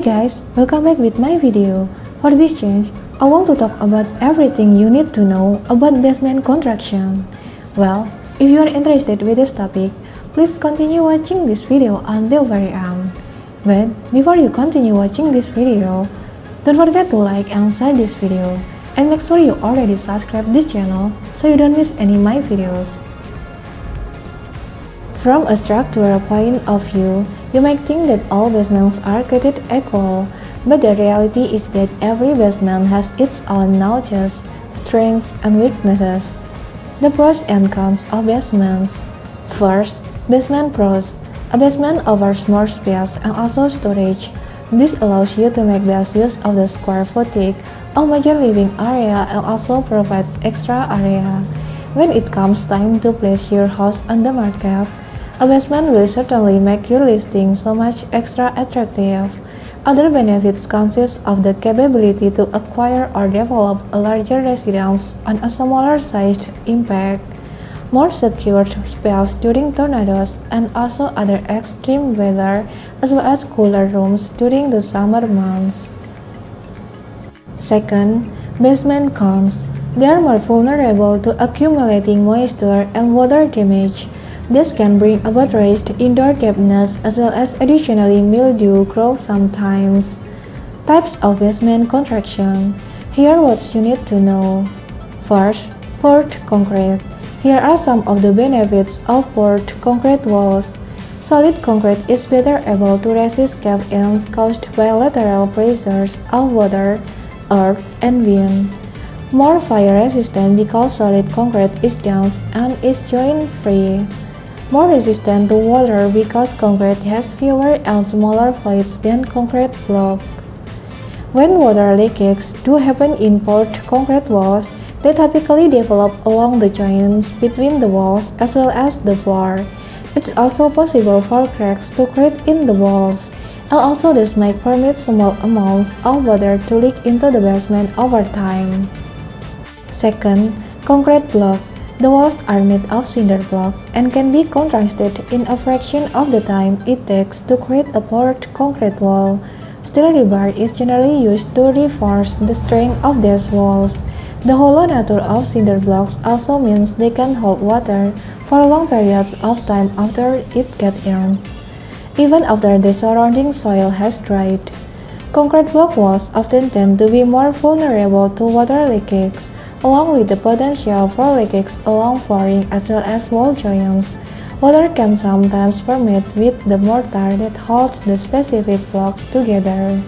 guys, welcome back with my video. For this change, I want to talk about everything you need to know about basement construction. Well, if you are interested with this topic, please continue watching this video until very end. But before you continue watching this video, don't forget to like and share this video. And make sure you already subscribe this channel so you don't miss any my videos. From a structural point of view, you might think that all basements are created equal, but the reality is that every basement has its own notches, strengths, and weaknesses. The pros and cons of basements. First, basement pros. A basement offers more space and also storage. This allows you to make best use of the square footage of major living area and also provides extra area. When it comes time to place your house on the market, a basement will certainly make your listing so much extra attractive. Other benefits consist of the capability to acquire or develop a larger residence on a smaller sized impact, more secure spells during tornadoes, and also other extreme weather, as well as cooler rooms during the summer months. Second, basement cons. They are more vulnerable to accumulating moisture and water damage this can bring about raised indoor dampness as well as additionally mildew growth sometimes. Types of basement construction. Here what you need to know. First, poured concrete. Here are some of the benefits of poured concrete walls. Solid concrete is better able to resist cave-ins caused by lateral pressures of water, earth, and wind. More fire resistant because solid concrete is dense and is joint-free more resistant to water because concrete has fewer and smaller voids than concrete block. When water leakage do happen in poured concrete walls, they typically develop along the joints between the walls as well as the floor. It's also possible for cracks to create in the walls, and also this might permit small amounts of water to leak into the basement over time. Second, concrete block. The walls are made of cinder blocks and can be contrasted in a fraction of the time it takes to create a poured concrete wall. Steel rebar is generally used to reinforce the strength of these walls. The hollow nature of cinder blocks also means they can hold water for long periods of time after it gets in, even after the surrounding soil has dried. Concrete block walls often tend to be more vulnerable to water leakage, along with the potential for leakage along flooring as well as wall joints. Water can sometimes permeate with the mortar that holds the specific blocks together.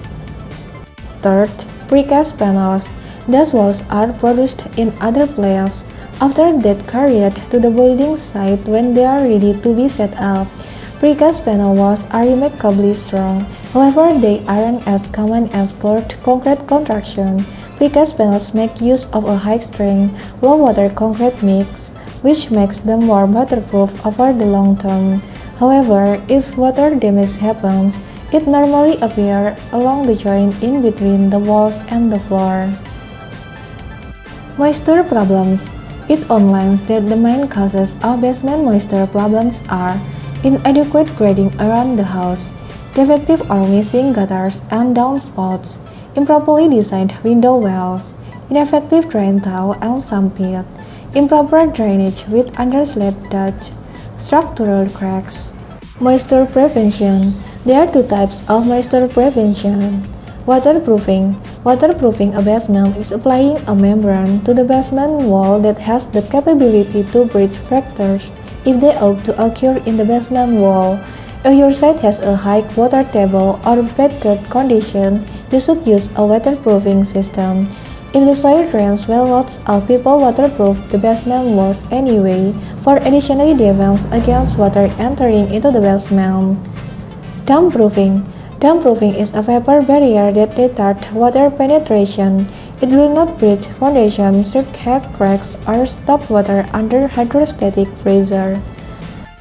Third, precast panels. These walls are produced in other places after that carried to the building site when they are ready to be set up. Precast panel walls are remarkably strong, however they aren't as common as poured concrete construction. Precast panels make use of a high-strength, low-water concrete mix, which makes them more waterproof over the long term. However, if water damage happens, it normally appears along the joint in between the walls and the floor. Moisture problems. It outlines that the main causes of basement moisture problems are inadequate grading around the house, defective or missing gutters and downspouts, improperly designed window wells, ineffective drain tile and pit, improper drainage with underslab dust, structural cracks. Moisture prevention. There are two types of moisture prevention. Waterproofing. Waterproofing a basement is applying a membrane to the basement wall that has the capability to bridge fractures if they ought to occur in the basement wall your site has a high water table or bad dirt condition, you should use a waterproofing system. If the soil drains well, lots of people waterproof the basement walls anyway for additional defense against water entering into the basement. Damp proofing. Damp proofing is a vapor barrier that retards water penetration. It will not breach foundation, circuit cracks, or stop water under hydrostatic pressure.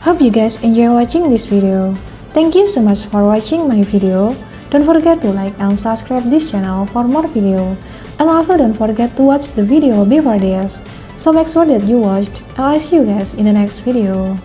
Hope you guys enjoy watching this video. Thank you so much for watching my video. Don't forget to like and subscribe this channel for more video. And also don't forget to watch the video before this. So make sure that you watched I'll see you guys in the next video.